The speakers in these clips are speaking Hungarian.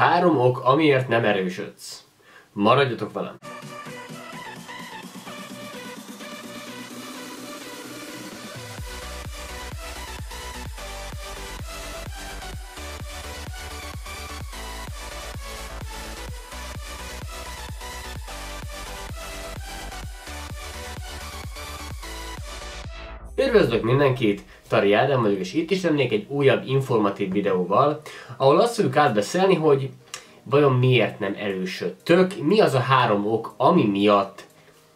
Három ok, amiért nem erősödsz. Maradjatok velem! Üdvözlök mindenkit, Tari Ádám vagyok, és itt is lennék egy újabb informatív videóval, ahol azt fogjuk átbeszélni, hogy vajon miért nem erősödtök, mi az a három ok, ami miatt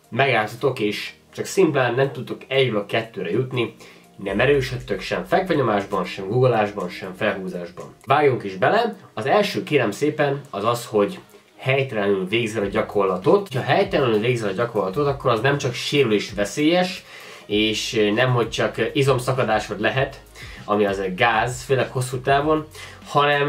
megálltatok, és csak szimplán nem tudtok egyről a kettőre jutni, nem erősödtök sem fekvenyomásban, sem googolásban, sem felhúzásban. Vágjunk is bele, az első kérem szépen az az, hogy helytelenül végzel a gyakorlatot. Ha helytelenül végzel a gyakorlatot, akkor az nem csak sérülés veszélyes, és nem hogy csak izomszakadásod lehet, ami az egy gáz, főleg hosszú távon, hanem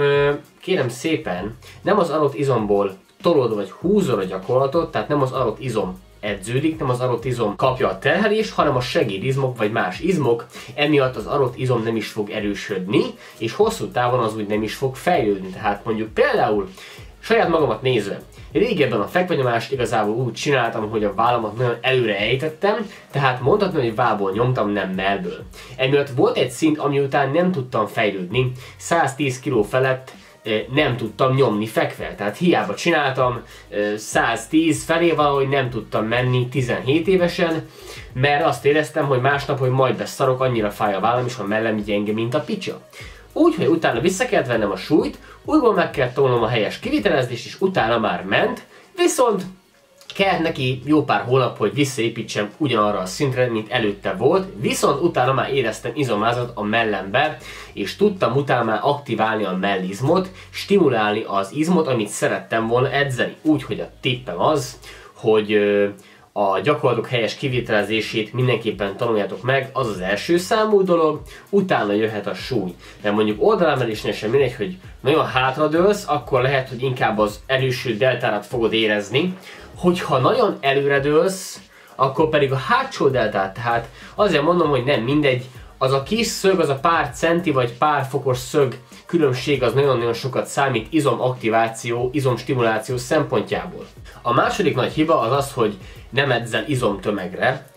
kérem szépen, nem az adott izomból tolod vagy húzod a gyakorlatot, tehát nem az adott izom edződik, nem az adott izom kapja a terhelést, hanem a segédizmok vagy más izmok, emiatt az adott izom nem is fog erősödni, és hosszú távon az úgy nem is fog fejlődni. Tehát mondjuk például saját magamat nézve, Régebben a fekvenyomást igazából úgy csináltam, hogy a vállamat nagyon előre ejtettem, tehát mondhatni, hogy vából nyomtam, nem mellből. Emiatt volt egy szint, ami után nem tudtam fejlődni, 110 kg felett nem tudtam nyomni fekve. Tehát hiába csináltam 110 eh, felé valahogy nem tudtam menni 17 évesen, mert azt éreztem, hogy másnap, hogy majd beszarok, annyira fáj a vállam, és a mellem gyenge, mint a picsa. Úgyhogy utána vissza kellett vennem a súlyt, újból meg kellett tolnom a helyes kivitelezést, és utána már ment, viszont kellett neki jó pár hónap, hogy visszaépítsem ugyanarra a szintre, mint előtte volt, viszont utána már éreztem izomázat a mellembe, és tudtam utána már aktiválni a mellizmot, stimulálni az izmot, amit szerettem volna edzeni. Úgyhogy a tippem az, hogy a gyakorlatok helyes kivitelezését mindenképpen tanuljátok meg, az az első számú dolog, utána jöhet a súly. Mert mondjuk oldalámelésnél sem mindegy, hogy nagyon hátradőlsz, akkor lehet, hogy inkább az erőső deltárat fogod érezni, hogyha nagyon előredőlsz, akkor pedig a hátsó deltát, tehát azért mondom, hogy nem mindegy, az a kis szög, az a pár centi vagy pár fokos szög különbség az nagyon-nagyon sokat számít izomaktiváció, izomstimuláció szempontjából. A második nagy hiba az az, hogy nem edzel izomtömegre,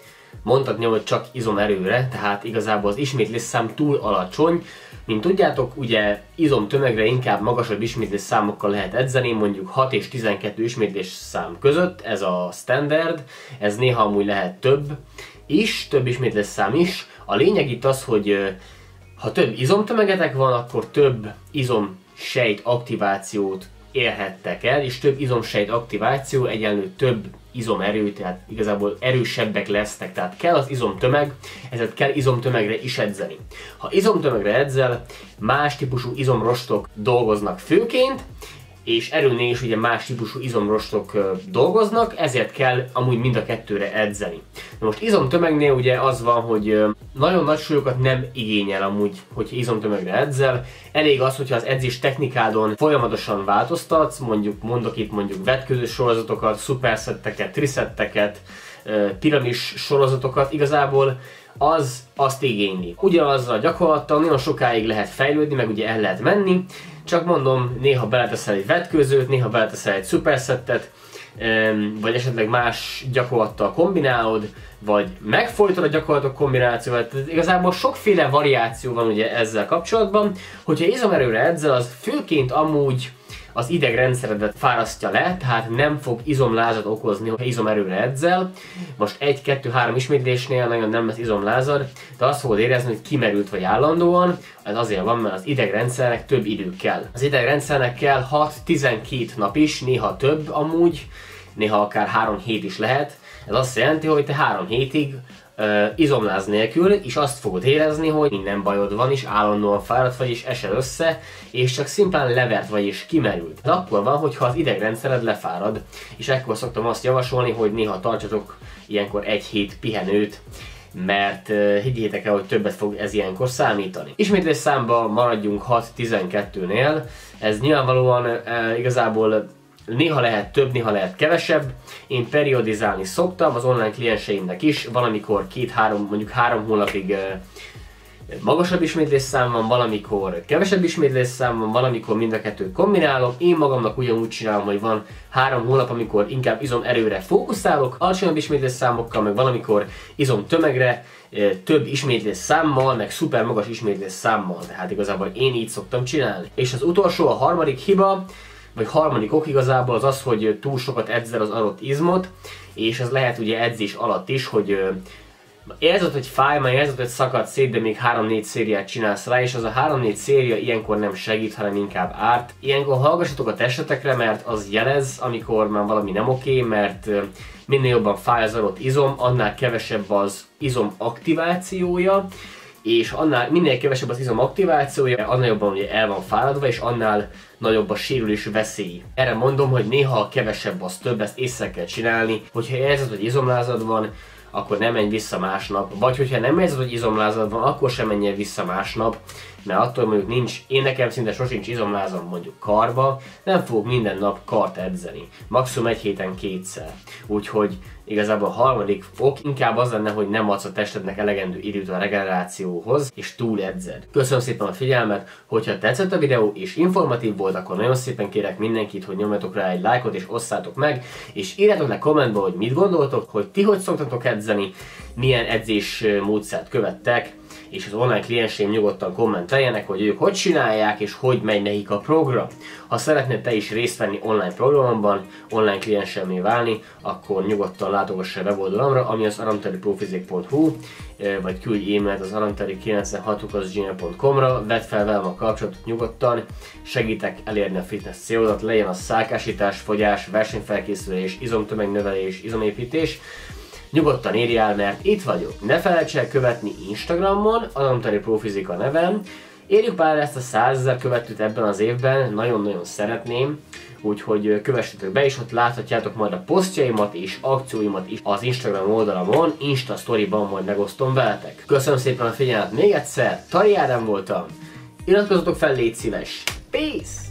mondhatni, hogy csak izomerőre, tehát igazából az ismétlés szám túl alacsony. Mint tudjátok, ugye izomtömegre inkább magasabb ismétlés számokkal lehet edzeni, mondjuk 6 és 12 ismétlés szám között, ez a standard, ez néha amúgy lehet több is, több ismétlés szám is. A lényeg itt az, hogy ha több izomtömegetek van, akkor több izomsejt aktivációt érhettek el, és több izomsejt aktiváció egyenlő több izomerő, tehát igazából erősebbek lesznek, tehát kell az izomtömeg, ezért kell izomtömegre is edzeni. Ha izomtömegre edzel, más típusú izomrostok dolgoznak főként, és erőnél is ugye más típusú izomrostok dolgoznak, ezért kell amúgy mind a kettőre edzeni. Na most izomtömegnél ugye az van, hogy nagyon nagy súlyokat nem igényel amúgy, hogyha izomtömegre edzel. Elég az, hogyha az edzés technikádon folyamatosan változtatsz, mondjuk mondok itt mondjuk vetköző sorozatokat, szuperszetteket, triszetteket, piramis sorozatokat, igazából az azt igényli. Ugyanazzal a gyakorlattal nagyon sokáig lehet fejlődni, meg ugye el lehet menni, csak mondom, néha beleteszel egy vetkőzőt, néha beleteszel egy szuperszettet, vagy esetleg más gyakorlattal kombinálod, vagy megfojtod a gyakorlatok kombinációval. Tehát igazából sokféle variáció van ugye ezzel kapcsolatban. Hogyha izomerőre edzel, az főként amúgy az idegrendszeredet fárasztja le, tehát nem fog izomlázat okozni, ha izomerőre edzel. Most egy-kettő-három ismétlésnél nagyon nem lesz izomlázad, de azt fogod érezni, hogy kimerült vagy állandóan, ez azért van, mert az idegrendszernek több idő kell. Az idegrendszernek kell 6-12 nap is, néha több amúgy, néha akár 3 hét is lehet. Ez azt jelenti, hogy te 3 hétig izomláz nélkül, és azt fogod érezni, hogy minden bajod van, és állandóan fáradt vagy, és esel össze, és csak szimplán levert vagy, és kimerült. Ez akkor van, hogyha az idegrendszered lefárad, és ekkor szoktam azt javasolni, hogy néha tartsatok ilyenkor egy hét pihenőt, mert higgyétek el, hogy többet fog ez ilyenkor számítani. Ismétlés számba maradjunk 6-12-nél, ez nyilvánvalóan uh, igazából Néha lehet több, néha lehet kevesebb. Én periodizálni szoktam az online klienseimnek is, valamikor két-három, mondjuk három hónapig magasabb ismétlésszám van, valamikor kevesebb ismétlésszám van, valamikor mind a kettőt kombinálok. Én magamnak ugyanúgy csinálom, hogy van három hónap, amikor inkább izom erőre fókuszálok, alacsonyabb ismétlésszámokkal, meg valamikor izom tömegre, több ismétlés számmal, meg szuper magas ismétlés számmal. Tehát igazából én így szoktam csinálni. És az utolsó, a harmadik hiba, vagy harmadik ok igazából az az, hogy túl sokat edzel az adott izmot, és ez lehet ugye edzés alatt is, hogy érzed, hogy fáj, mert érzed, hogy szakad szét, de még 3-4 szériát csinálsz rá, és az a 3-4 széria ilyenkor nem segít, hanem inkább árt. Ilyenkor hallgassatok a testetekre, mert az jelez, amikor már valami nem oké, mert minél jobban fáj az adott izom, annál kevesebb az izom aktivációja, és annál minél kevesebb az izom aktivációja, annál jobban ugye el van fáradva, és annál nagyobb a sérülés veszély. Erre mondom, hogy néha kevesebb az több, ezt észre kell csinálni, hogyha érzed, hogy izomlázad van, akkor nem menj vissza másnap. Vagy hogyha nem érzed, hogy izomlázad van, akkor sem menjél vissza másnap, mert attól mondjuk nincs, én nekem szinte sosincs izomlázam mondjuk karba, nem fogok minden nap kart edzeni. Maximum egy héten kétszer. Úgyhogy igazából a harmadik ok inkább az lenne, hogy nem adsz a testednek elegendő időt a regenerációhoz, és túl edzed. Köszönöm szépen a figyelmet, hogyha tetszett a videó és informatív volt, akkor nagyon szépen kérek mindenkit, hogy nyomjatok rá egy lájkot és osszátok meg, és írjátok le kommentbe, hogy mit gondoltok, hogy ti hogy szoktatok edzeni, milyen edzés módszert követtek, és az online klienseim nyugodtan kommenteljenek, hogy ők hogy csinálják, és hogy megy nekik a program. Ha szeretnéd te is részt venni online programban, online kliensemmé válni, akkor nyugodtan látogass a weboldalamra, ami az aramteriprofizik.hu, eh, vagy küldj e-mailt az aramteri96gmail.com-ra, vedd fel velem a kapcsolatot nyugodtan, segítek elérni a fitness célodat, legyen a szálkásítás, fogyás, versenyfelkészülés, izomtömegnövelés, izomépítés, Nyugodtan írjál, mert itt vagyok. Ne felejts el követni Instagramon, Adamtari Profizika nevem. Érjük pár ezt a 100 ezer követőt ebben az évben, nagyon-nagyon szeretném. Úgyhogy kövessetek be, és ott láthatjátok majd a posztjaimat és akcióimat is az Instagram oldalamon, Insta Storyban majd megosztom veletek. Köszönöm szépen a figyelmet még egyszer, Tari Ádám voltam, iratkozzatok fel, légy szíves, peace!